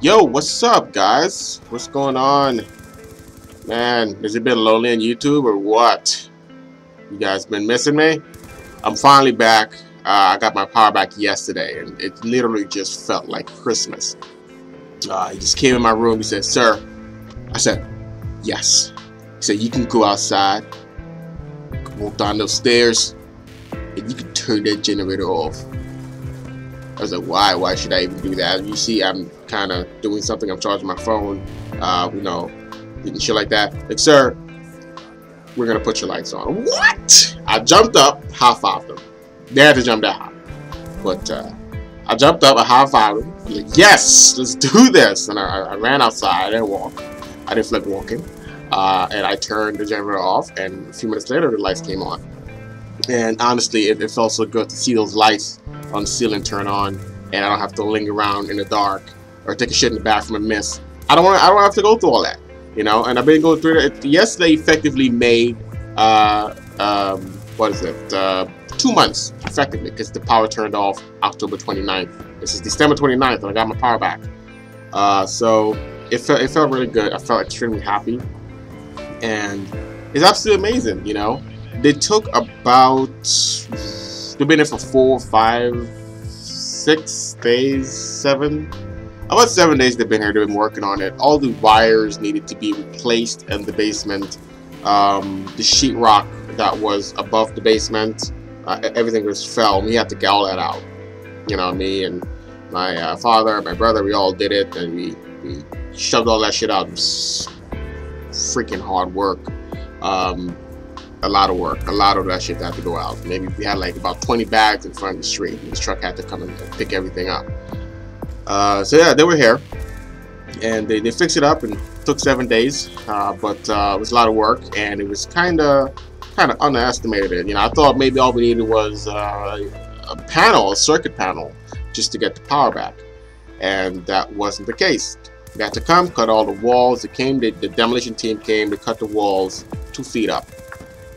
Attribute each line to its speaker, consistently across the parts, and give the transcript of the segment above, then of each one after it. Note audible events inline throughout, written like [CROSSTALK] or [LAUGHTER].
Speaker 1: Yo, what's up, guys? What's going on? Man, has it been lonely on YouTube or what? You guys been missing me? I'm finally back. Uh, I got my power back yesterday, and it literally just felt like Christmas. Uh, he just came in my room. He said, "Sir," I said, "Yes." He said, "You can go outside, walk down those stairs, and you can turn that generator off." I was like, "Why? Why should I even do that?" You see, I'm kind of doing something. I'm charging my phone, uh, you know, and shit like that. Like, sir, we're gonna put your lights on. What? I jumped up, high fived them. They had to jump that high, but uh, I jumped up, I high fived them. I'm like, yes, let's do this. And I, I ran outside. I didn't walk. I didn't like walking. Uh, and I turned the generator off, and a few minutes later, the lights came on. And honestly, it, it felt so good to see those lights on the ceiling turn on, and I don't have to linger around in the dark or take a shit in the bathroom and miss. I don't want. I don't have to go through all that, you know. And I've been going through it. Yesterday, effectively made uh, um, what is it? Uh, two months effectively because the power turned off October 29th. This is December 29th, and I got my power back. Uh, so it felt it felt really good. I felt extremely happy, and it's absolutely amazing. You know, they took about they've been there for four, five, six days, seven about seven days they've been here. They've been working on it. All the wires needed to be replaced in the basement. Um, the sheetrock that was above the basement, uh, everything was fell. We had to get all that out. You know, me and my uh, father, my brother, we all did it, and we, we shoved all that shit out. It was freaking hard work. Um, a lot of work. A lot of that shit had to go out. Maybe we had like about 20 bags in front of the street. And this truck had to come and pick everything up. Uh, so yeah, they were here, and they, they fixed it up and took seven days, uh, but uh, it was a lot of work, and it was kind of kind of underestimated. You know, I thought maybe all we needed was uh, a panel, a circuit panel, just to get the power back, and that wasn't the case. They had to come, cut all the walls. It came, the, the demolition team came, they cut the walls two feet up,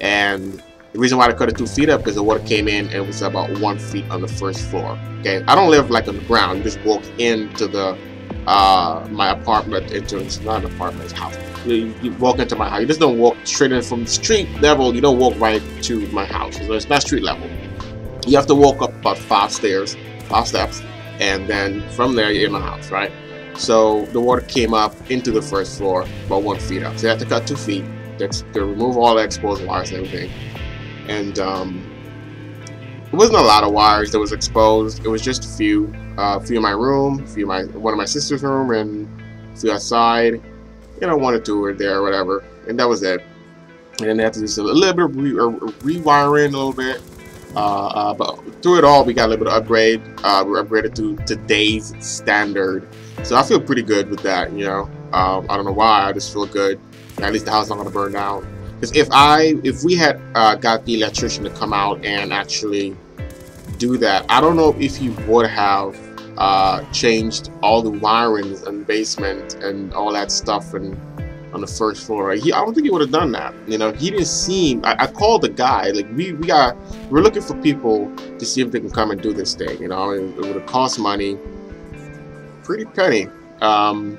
Speaker 1: and the reason why I cut it two feet up because the water came in and it was about one feet on the first floor. Okay, I don't live like on the ground. You just walk into the uh, my apartment into it's not an apartment, it's house. You, you, walk into my house. You just don't walk straight in from street level. You don't walk right to my house. So it's not street level. You have to walk up about five stairs, five steps, and then from there you're in my house, right? So the water came up into the first floor about one feet up. So you have to cut two feet. That's to remove all the exposed wires and everything and um, it wasn't a lot of wires that was exposed. It was just a few, uh, a few in my room, a few in my one of my sister's room, and a few outside. You know, one or two were there, or whatever, and that was it. And then they had to do a little bit of re rewiring, a little bit. Uh, uh, but through it all, we got a little bit of upgrade. Uh, we upgraded to today's standard, so I feel pretty good with that. You know, um, I don't know why, I just feel good. At least the house is not gonna burn down. Because if I, if we had uh, got the electrician to come out and actually do that, I don't know if he would have uh, changed all the wirings in the basement and all that stuff and on the first floor. He, I don't think he would have done that. You know, he didn't seem. I, I called the guy. Like we, we got, we're looking for people to see if they can come and do this thing. You know, it, it would have cost money, pretty penny. Um,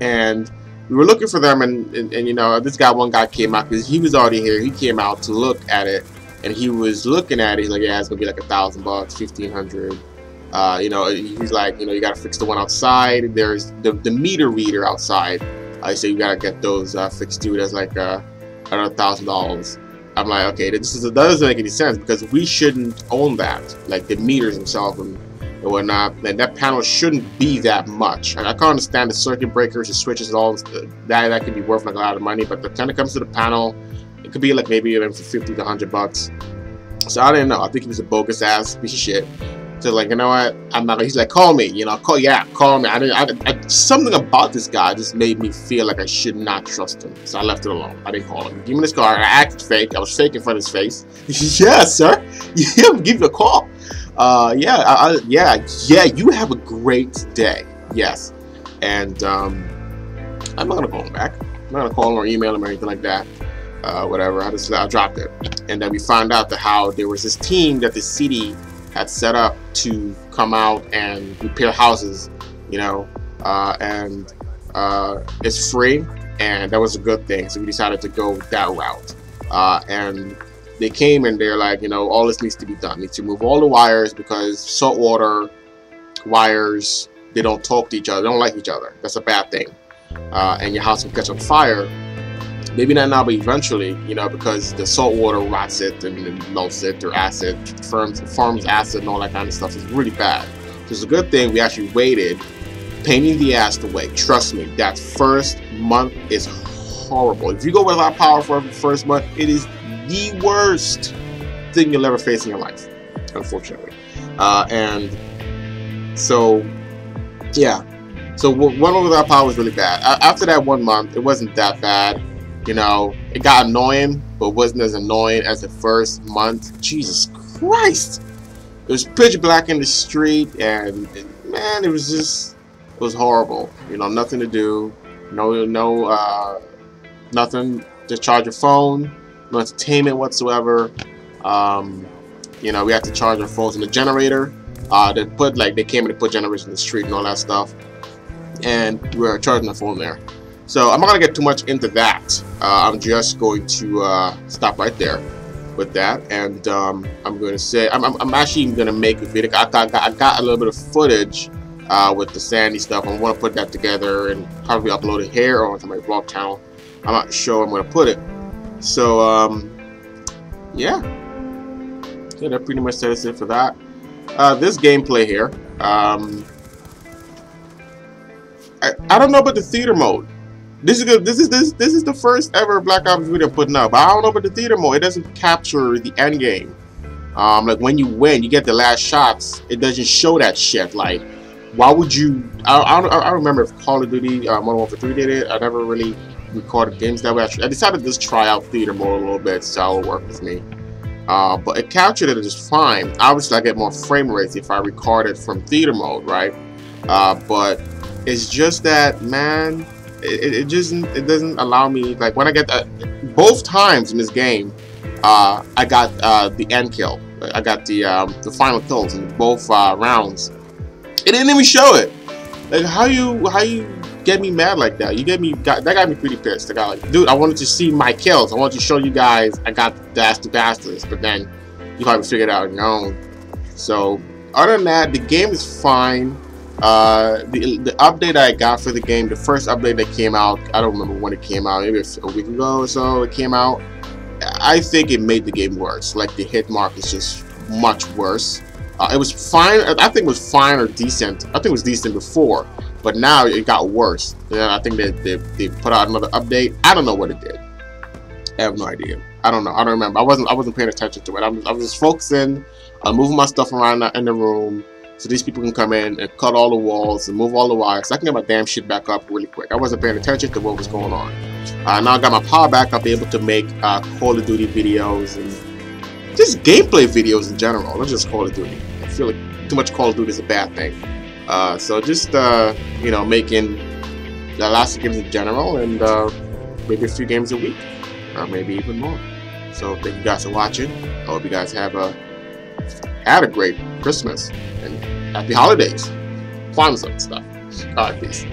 Speaker 1: and we were looking for them, and, and, and you know, this guy, one guy came out because he was already here. He came out to look at it, and he was looking at it. He's like, yeah, it's gonna be like a thousand bucks, fifteen hundred. Uh, you know, he's like, you know, you gotta fix the one outside. There's the, the meter reader outside. I say you gotta get those uh, fixed too. That's like uh, another thousand dollars. I'm like, okay, this is that doesn't make any sense because we shouldn't own that, like the meters themselves and and whatnot, and that panel shouldn't be that much. And I can't understand the circuit breakers, the switches, and all uh, that that could be worth like a lot of money. But the time it comes to the panel, it could be like maybe even for 50 to 100 bucks. So I didn't know. I think he was a bogus ass piece of shit. So like, you know what? I'm not. He's like, call me. You know, call. Yeah, call me. I didn't. I, I, something about this guy just made me feel like I should not trust him. So I left it alone. I didn't call him. Give me this car. I acted fake. I was fake in front of his face. [LAUGHS] yes, sir. [LAUGHS] Yeah, give you a call uh, yeah, I, I, yeah, yeah. You have a great day. Yes, and um, I'm not gonna call him back. I'm not gonna call him or email him or anything like that. Uh, whatever. I just I dropped it, and then we found out that how there was this team that the city had set up to come out and repair houses. you know, uh, and uh, it's free, and that was a good thing. So we decided to go that route, uh, and they came and they're like, you know, all this needs to be done. Needs to move all the wires because saltwater wires they don't talk to each other, they don't like each other. That's a bad thing, uh, and your house will catch on fire maybe not now, but eventually, you know, because the salt water rots it and, melts it or acid, forms, forms acid and all that kind of stuff is really bad. So it's a good thing we actually waited, painting the ass wait. Trust me, that first month is horrible. If you go without power for the first month, it is the worst thing you'll ever face in your life, unfortunately. Uh, and so, yeah. So one without power was really bad. After that one month, it wasn't that bad. You know, it got annoying, but wasn't as annoying as the first month. Jesus Christ! It was pitch black in the street, and, and man, it was just it was horrible. You know, nothing to do, no, no, uh, nothing to charge your phone, no entertainment whatsoever. Um, you know, we had to charge our phones in the generator. Uh, they put like they came and they put generators in the street and all that stuff, and we were charging the phone there. So I'm not gonna get too much into that. Uh, I'm just going to uh, stop right there with that, and um, I'm going to say I'm, I'm, I'm, actually going to make a video. I got, I got a little bit of footage uh, with the Sandy stuff. I want to put that together and probably upload it here or onto my vlog channel. I'm not sure I'm going to put it. So um, yeah, yeah, that pretty much says it for that. Uh, this gameplay here. Um, I, I don't know about the theater mode. This is good. This is this this is the first ever Black Ops video putting up. I don't know about the theater mode. It doesn't capture the end game. Um, like when you win, you get the last shots. It doesn't show that shit. Like, why would you? I I, I remember if Call of Duty uh, Modern Warfare 3 did it. I never really recorded games that way. I decided to just try out theater mode a little bit, so it work with me. Uh, but it captured it just fine. Obviously, I get more frame rates if I record it from theater mode, right? Uh, but it's just that, man, it, it just it doesn't allow me like when I get that both times in this game uh, I got uh, the end kill. I got the um, the final kills in both uh, rounds. It didn't even show it. Like how you how you get me mad like that? You get me got, that got me pretty pissed. I got like dude I wanted to see my kills. I wanted to show you guys I got the two bastards but then you probably figured out on your own. So other than that the game is fine uh, the, the update I got for the game, the first update that came out, I don't remember when it came out, maybe a week ago or so it came out. I think it made the game worse. Like the hit mark is just much worse. Uh, it was fine. I think it was fine or decent. I think it was decent before, but now it got worse. And I think that they, they, put out another update. I don't know what it did. I have no idea. I don't know. I don't remember. I wasn't. I wasn't paying attention to it. I was, I was just focusing on moving my stuff around in the room, so these people can come in and cut all the walls and move all the wires. So I can get my damn shit back up really quick. I wasn't paying attention to what was going on. Uh, now I got my power back up, able to make uh, Call of Duty videos and just gameplay videos in general. Not just Call of Duty. I feel like too much Call of Duty is a bad thing. Uh, so just uh, you know making the last games in general and uh, maybe a few games a week or maybe even more. So thank you guys for watching. I hope you guys have a had a great Christmas and happy holidays. Fun stuff. Alright, peace.